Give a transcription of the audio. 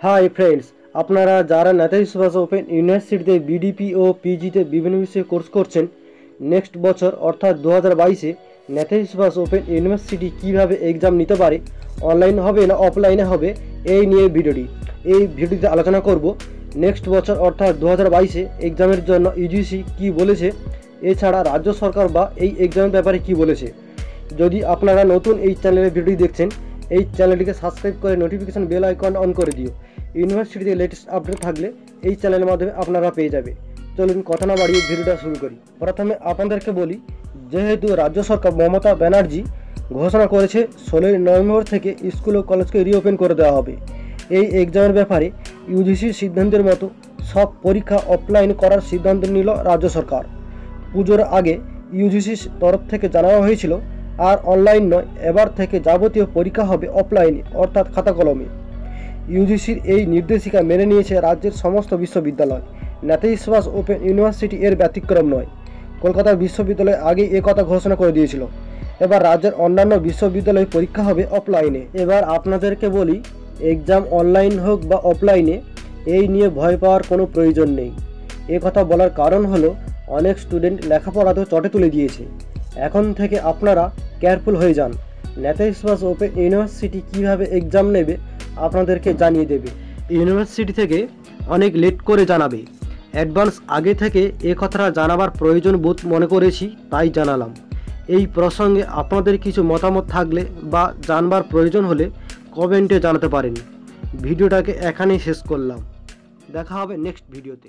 High friends আপনারা যারা Netaji Subhash open ইউনিভার্সিটিতে বিডিপি ও পিজিতে বিভিন্ন বিষয়ে কোর্স করছেন নেক্সট বছর অর্থাৎ দু হাজার বাইশে নেতাজি সুভাষ ওপেন ইউনিভার্সিটি কীভাবে এক্সাম নিতে পারে অনলাইন হবে না অফলাইনে হবে, এই নিয়ে ভিডিওটি। এই ভিডিওতে আলোচনা করব নেক্সট বছর অর্থাৎ দু হাজার বাইশে এক্সামের জন্য ইউজিসি কী বলেছে, এছাড়া রাজ্য সরকার বা এই এক্সামের ব্যাপারে কী বলেছে। যদি আপনারা নতুন এই চ্যানেলের ভিডিও দেখছেন, এই চ্যানেলটিকে সাবস্ক্রাইব করে নোটিফিকেশন বেল আইকন অন করে দিও। ইউনিভার্সিটিতে লেটেস্ট আপডেট থাকলে এই চ্যানেলের মাধ্যমে আপনারা পেয়ে যাবে। চলুন কথা না বাড়িয়ে ভিডিওটা শুরু করি। প্রথমে আপনাদেরকে বলি, যেহেতু রাজ্য সরকার মমতা ব্যানার্জি ঘোষণা করেছে, ষোলোই নভেম্বর থেকে স্কুল ও কলেজকে রিওপেন করে দেওয়া হবে। এই এক্সামের ব্যাপারে ইউজিসির সিদ্ধান্তের মতো সব পরীক্ষা অফলাইন করার সিদ্ধান্ত নিল রাজ্য সরকার। পুজোর আগে ইউজিসির তরফ থেকে জানানো হয়েছিল, আর অনলাইন নয়, এবার থেকে যাবতীয় পরীক্ষা হবে অফলাইনে অর্থাৎ খাতা কলমে। ইউজিসির এই নির্দেশিকা মেনে নিয়েছে রাজ্যের সমস্ত বিশ্ববিদ্যালয়। সুভাষ ওপেন ইউনিভার্সিটি এর ব্যতিক্রম নয়। কলকাতার বিশ্ববিদ্যালয় আগেই কথা ঘোষণা করে দিয়েছিল। এবার রাজ্যের অন্যান্য বিশ্ববিদ্যালয়ে পরীক্ষা হবে অফলাইনে এবার আপনাদেরকে বলি এক্সাম অনলাইন হোক বা অফলাইনে এই নিয়ে ভয় পাওয়ার কোনো প্রয়োজন নেই। এ কথা বলার কারণ হলো, অনেক স্টুডেন্ট লেখাপড়াতেও চটে তুলে দিয়েছে। এখন থেকে আপনারা কেয়ারফুল হয়ে যান। নেতাজি সুভাষ ওপেন ইউনিভার্সিটি কীভাবে এক্সাম নেবে আপনাদেরকে জানিয়ে দেবে। ইউনিভার্সিটি থেকে অনেক লেট করে জানাবে। অ্যাডভান্স আগে থেকে এ কথাটা জানাবার প্রয়োজন বোধ মনে করেছি, তাই জানালাম। এই প্রসঙ্গে আপনাদের কিছু মতামত থাকলে বা জানবার প্রয়োজন হলে কমেন্টে জানাতে পারেন। ভিডিওটাকে এখানেই শেষ করলাম। দেখা হবে নেক্সট ভিডিওতে।